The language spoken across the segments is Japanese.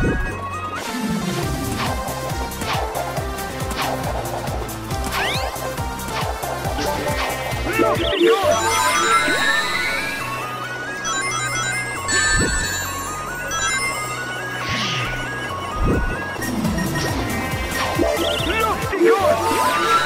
Look yours!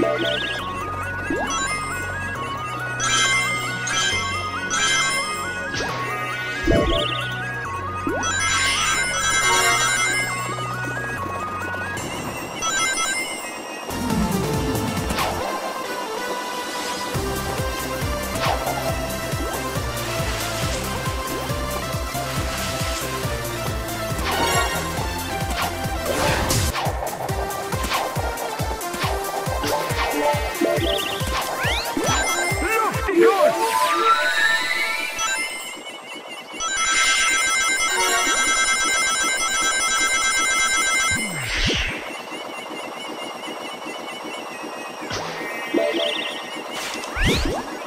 Let's go. What?